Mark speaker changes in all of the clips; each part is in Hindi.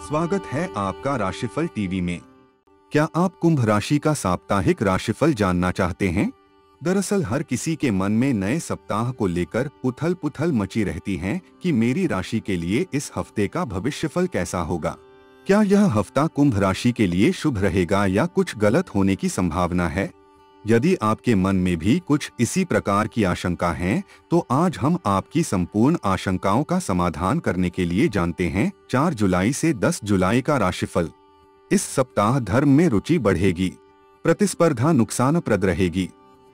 Speaker 1: स्वागत है आपका राशिफल टीवी में। क्या आप कुंभ राशि का साप्ताहिक राशिफल जानना चाहते हैं? दरअसल हर किसी के मन में नए सप्ताह को लेकर उथल पुथल मची रहती है कि मेरी राशि के लिए इस हफ़्ते का भविष्यफल कैसा होगा। क्या यह हफ़्ता कुंभ राशि के लिए शुभ रहेगा या कुछ गलत होने की संभावना है? यदि आपके मन में भी कुछ इसी प्रकार की आशंका है तो आज हम आपकी संपूर्ण आशंकाओं का समाधान करने के लिए जानते हैं 4 जुलाई से 10 जुलाई का राशिफल। इस सप्ताह धर्म में रुचि बढ़ेगी, प्रतिस्पर्धा नुकसानप्रद रहेगी,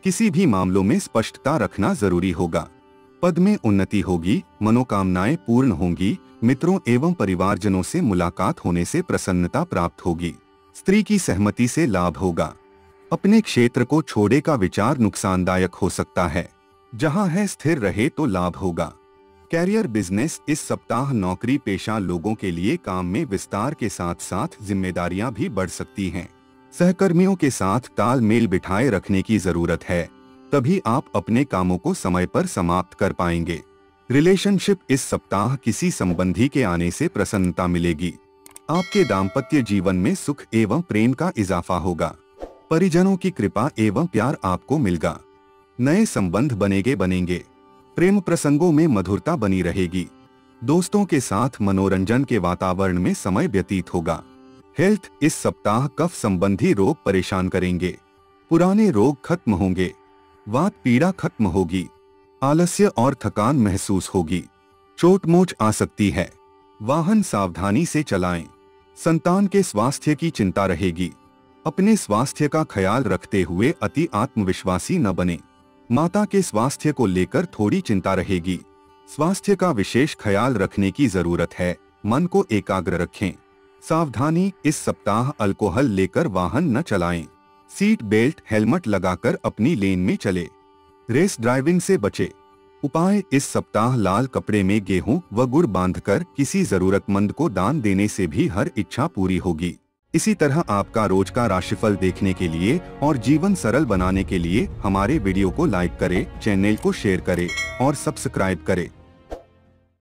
Speaker 1: किसी भी मामलों में स्पष्टता रखना ज़रूरी होगा। पद में उन्नति होगी, मनोकामनाएँ पूर्ण होंगी, मित्रों एवं परिवारजनों से मुलाकात होने से प्रसन्नता प्राप्त होगी, स्त्री की सहमति से लाभ होगा। अपने क्षेत्र को छोड़े का विचार नुकसानदायक हो सकता है। जहाँ है स्थिर रहे तो लाभ होगा। कैरियर बिज़नेस इस सप्ताह नौकरी पेशा लोगों के लिए काम में विस्तार के साथ साथ जिम्मेदारियाँ भी बढ़ सकती हैं। सहकर्मियों के साथ तालमेल बिठाए रखने की ज़रूरत है। तभी आप अपने कामों को समय पर समाप्त कर पाएँगे। रिलेशनशिप इस सप्ताह किसी संबंधी के आने से प्रसन्नता मिलेगी। आपके दाम्पत्य जीवन में सुख एवं प्रेम का इजाफा होगा। परिजनों की कृपा एवं प्यार आपको मिलगा। नए संबंध बनेगे बनेंगे। प्रेम प्रसंगों में मधुरता बनी रहेगी। दोस्तों के साथ मनोरंजन के वातावरण में समय व्यतीत होगा। हेल्थ इस सप्ताह कफ संबंधी रोग परेशान करेंगे। पुराने रोग खत्म होंगे। वात पीड़ा खत्म होगी। आलस्य और थकान महसूस होगी। चोट मोच आ सकती है। वाहन सावधानी से चलाएँ। संतान के स्वास्थ्य की चिंता रहेगी। अपने स्वास्थ्य का ख्याल रखते हुए अति आत्मविश्वासी न बने। माता के स्वास्थ्य को लेकर थोड़ी चिंता रहेगी। स्वास्थ्य का विशेष ख्याल रखने की ज़रूरत है। मन को एकाग्र रखें। सावधानी, इस सप्ताह अल्कोहल लेकर वाहन न चलाएँ। सीट बेल्ट, हेलमेट लगाकर अपनी लेन में चले। रेस ड्राइविंग से बचे। उपाय, इस सप्ताह लाल कपड़े में गेहूँ व गुड़ बांधकर किसी जरूरतमंद को दान देने से भी हर इच्छा पूरी होगी। इसी तरह आपका रोज का राशिफल देखने के लिए और जीवन सरल बनाने के लिए हमारे वीडियो को लाइक करें, चैनल को शेयर करें और सब्सक्राइब करें।